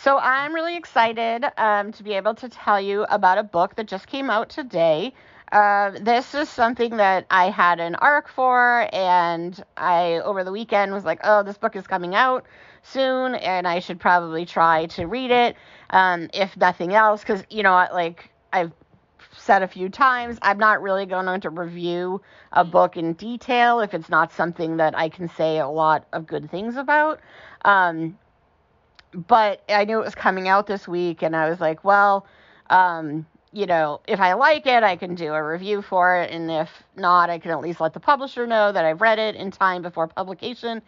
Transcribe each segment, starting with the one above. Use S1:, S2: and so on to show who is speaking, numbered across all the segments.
S1: So I'm really excited um, to be able to tell you about a book that just came out today. Uh, this is something that I had an arc for, and I over the weekend was like, "Oh, this book is coming out soon, and I should probably try to read it, um, if nothing else, because you know, like I've said a few times, I'm not really going to review a book in detail if it's not something that I can say a lot of good things about. Um, but I knew it was coming out this week, and I was like, well, um, you know, if I like it, I can do a review for it, and if not, I can at least let the publisher know that I've read it in time before publication.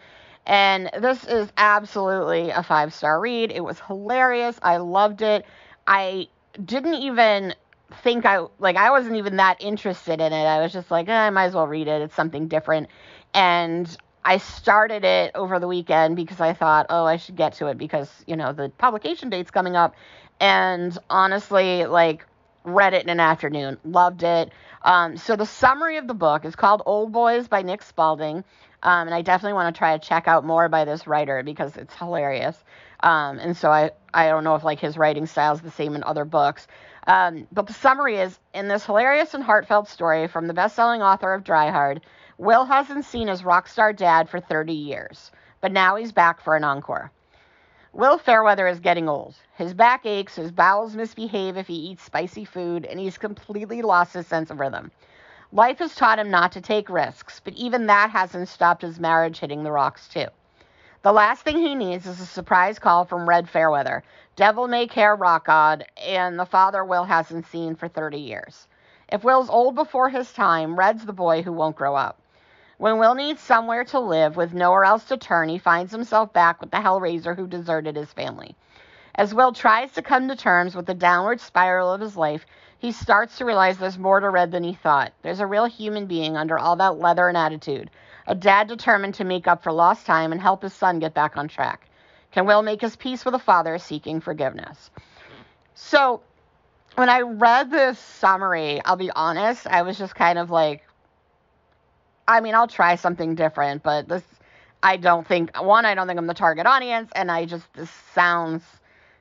S1: And this is absolutely a five star read. It was hilarious. I loved it. I didn't even think I like I wasn't even that interested in it. I was just like, eh, I might as well read it. It's something different. And I started it over the weekend because I thought, oh, I should get to it because, you know, the publication date's coming up. And honestly, like, read it in an afternoon, loved it. Um, so the summary of the book is called Old Boys by Nick Spalding. Um, and I definitely want to try to check out more by this writer because it's hilarious. Um, and so I, I don't know if like his writing style is the same in other books. Um, but the summary is in this hilarious and heartfelt story from the best-selling author of Dry Hard, Will hasn't seen his rock star dad for 30 years, but now he's back for an encore. Will Fairweather is getting old. His back aches, his bowels misbehave if he eats spicy food, and he's completely lost his sense of rhythm. Life has taught him not to take risks, but even that hasn't stopped his marriage hitting the rocks, too. The last thing he needs is a surprise call from Red Fairweather, devil may care rock god, and the father Will hasn't seen for 30 years. If Will's old before his time, Red's the boy who won't grow up. When Will needs somewhere to live with nowhere else to turn, he finds himself back with the Hellraiser who deserted his family. As Will tries to come to terms with the downward spiral of his life, he starts to realize there's more to Red than he thought. There's a real human being under all that leather and attitude, a dad determined to make up for lost time and help his son get back on track. Can Will make his peace with a father seeking forgiveness? So, when I read this summary, I'll be honest, I was just kind of like, I mean, I'll try something different, but this, I don't think, one, I don't think I'm the target audience, and I just, this sounds,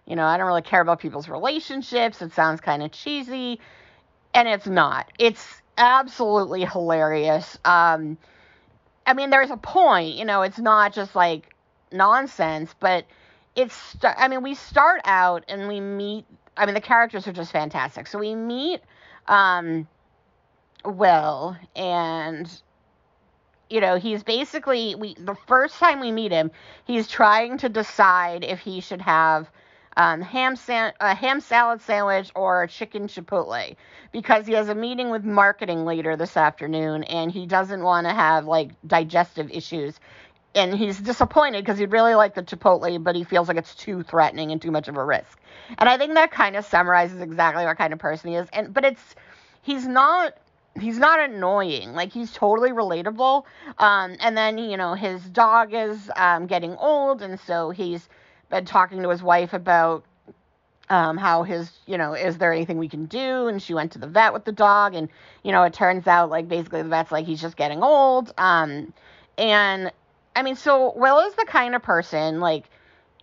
S1: you know, I don't really care about people's relationships. It sounds kind of cheesy, and it's not. It's absolutely hilarious. Um, I mean, there's a point, you know, it's not just like nonsense, but it's, I mean, we start out and we meet, I mean, the characters are just fantastic. So we meet, um, Will, and you know, he's basically we the first time we meet him, he's trying to decide if he should have um, ham san- a ham salad sandwich or a chicken chipotle because he has a meeting with marketing later this afternoon and he doesn't want to have like digestive issues. And he's disappointed because he'd really like the chipotle but he feels like it's too threatening and too much of a risk. And i think that kind of summarizes exactly what kind of person he is. And but it's he's not he's not annoying. Like he's totally relatable. Um, and then you know his dog is um, getting old and so he's been talking to his wife about um, how his you know is there anything we can do? And she went to the vet with the dog and you know it turns out like basically the vet's like he's just getting old. Um, and i mean so will is the kind of person like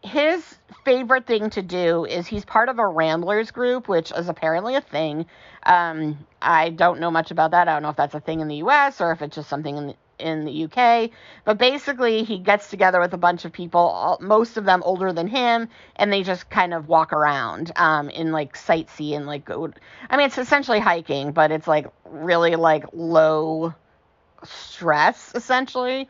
S1: his favorite thing to do is he's part of a ramblers group which is apparently a thing um, I don't know much about that. I don't know if that's a thing in the US or if it's just something in the, in the UK. But basically, he gets together with a bunch of people, all, most of them older than him, and they just kind of walk around um, in like sightsee and like go. I mean, it's essentially hiking, but it's like really like low stress essentially.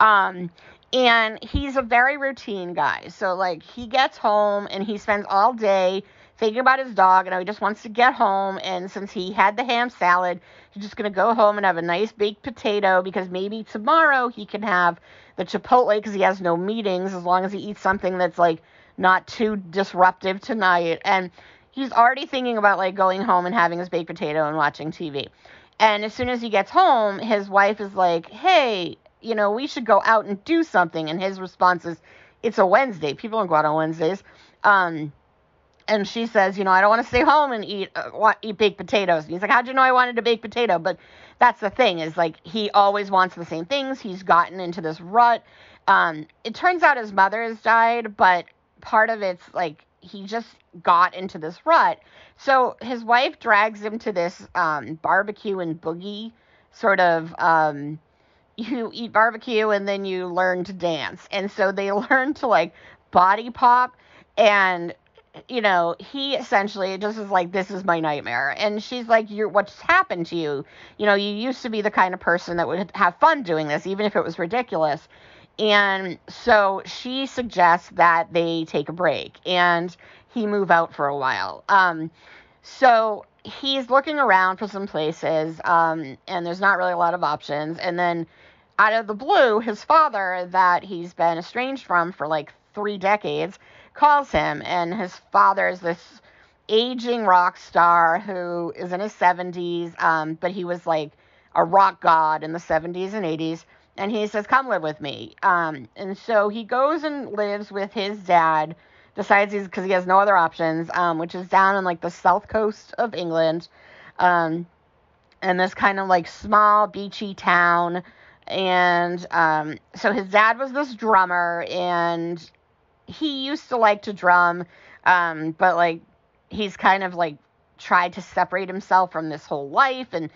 S1: Um, and he's a very routine guy. So like he gets home and he spends all day thinking about his dog and he just wants to get home. And since he had the ham salad, he's just going to go home and have a nice baked potato because maybe tomorrow he can have the Chipotle because he has no meetings as long as he eats something that's like not too disruptive tonight. And he's already thinking about like going home and having his baked potato and watching TV. And as soon as he gets home, his wife is like, hey, you know, we should go out and do something. And his response is, it's a Wednesday. People don't go out on Wednesdays. Um, and she says, you know, I don't want to stay home and eat uh, eat baked potatoes. And he's like, how'd you know I wanted a baked potato? But that's the thing is like he always wants the same things. He's gotten into this rut. Um, it turns out his mother has died, but part of it's like he just got into this rut. So his wife drags him to this um, barbecue and boogie sort of. Um, you eat barbecue and then you learn to dance. And so they learn to like body pop and you know, he essentially just is like, this is my nightmare. And she's like, you're, what's happened to you? You know, you used to be the kind of person that would have fun doing this, even if it was ridiculous. And so she suggests that they take a break and he move out for a while. Um, so he's looking around for some places, um, and there's not really a lot of options. And then out of the blue, his father, that he's been estranged from for like three decades, calls him, and his father is this aging rock star who is in his 70s, um, but he was like a rock god in the 70s and 80s. And he says, Come live with me. Um, and so he goes and lives with his dad, decides he's because he has no other options, um, which is down in like the south coast of England. Um, and this kind of like small beachy town. And um, so his dad was this drummer, and he used to like to drum, um, but like he's kind of like tried to separate himself from this whole life and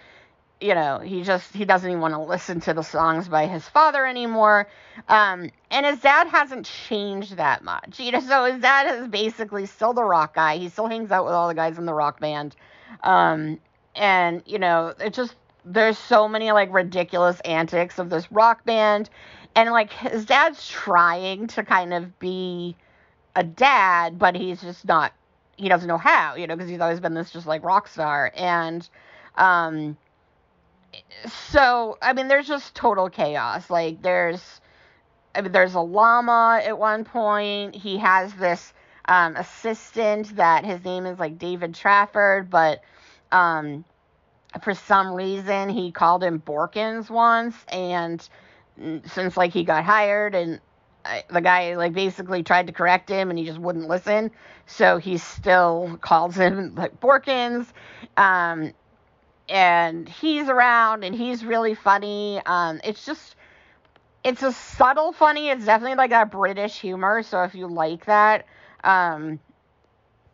S1: you know he just he doesn't even want to listen to the songs by his father anymore. Um, and his dad hasn't changed that much you know so his dad is basically still the rock guy. He still hangs out with all the guys in the rock band. Um, and you know it just there's so many like ridiculous antics of this rock band. And like his dad's trying to kind of be a dad, but he's just not. He doesn't know how, you know, because he's always been this just like rock star, and um, so I mean, there's just total chaos. Like there's, I mean, there's a llama at one point. He has this um, assistant that his name is like David Trafford, but um, for some reason he called him Borkins once, and since like he got hired and I, the guy like basically tried to correct him and he just wouldn't listen. So he still calls him like Borkins. Um, and he's around and he's really funny. Um, it's just it's a subtle funny. It's definitely like that British humor. So if you like that, um,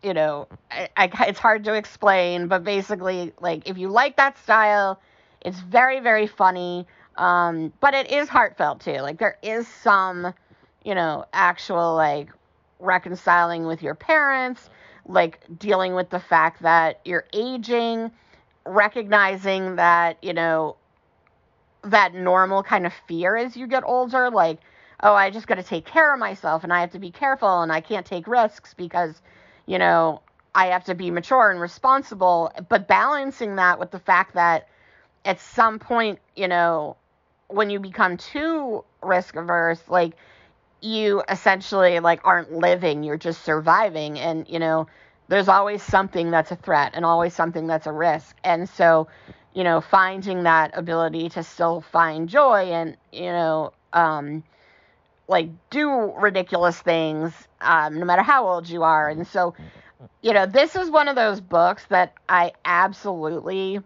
S1: you know, I, I, it's hard to explain, but basically, like if you like that style, it's very very funny. Um, but it is heartfelt too. Like there is some, you know, actual like reconciling with your parents, like dealing with the fact that you're aging, recognizing that, you know, that normal kind of fear as you get older, like, oh, I just got to take care of myself and I have to be careful and I can't take risks because, you know, I have to be mature and responsible, but balancing that with the fact that at some point, you know, when you become too risk averse, like you essentially like aren't living, you're just surviving. And you know, there's always something that's a threat and always something that's a risk. And so, you know, finding that ability to still find joy and, you know, um like do ridiculous things um, no matter how old you are. And so, you know, this is one of those books that I absolutely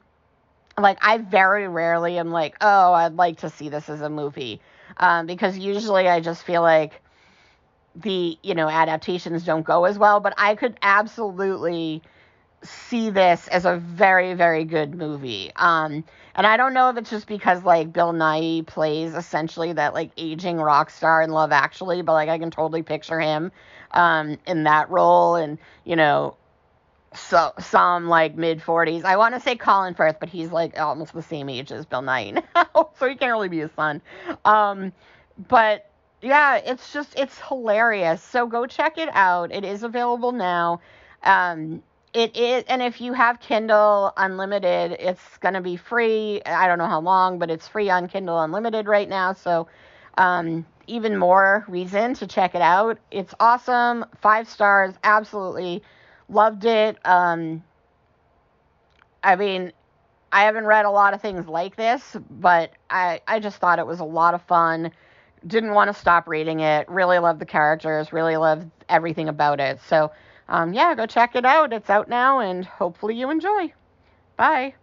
S1: like I very rarely am like, oh, I'd like to see this as a movie, um, because usually I just feel like the you know adaptations don't go as well. But I could absolutely see this as a very very good movie. Um, and I don't know if it's just because like Bill Nighy plays essentially that like aging rock star in Love Actually, but like I can totally picture him um, in that role, and you know so some like mid 40s. I want to say Colin Firth, but he's like almost the same age as Bill Nighy now, so he can't really be his son. Um, but yeah, it's just it's hilarious. So go check it out. It is available now. Um, it is, and if you have Kindle Unlimited, it's gonna be free. I don't know how long, but it's free on Kindle Unlimited right now. So um, even more reason to check it out. It's awesome. Five stars, absolutely Loved it. Um, I mean, I haven't read a lot of things like this, but I, I just thought it was a lot of fun. Didn't want to stop reading it. Really loved the characters. Really loved everything about it. So, um, yeah, go check it out. It's out now, and hopefully you enjoy. Bye.